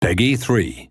Peggy 3.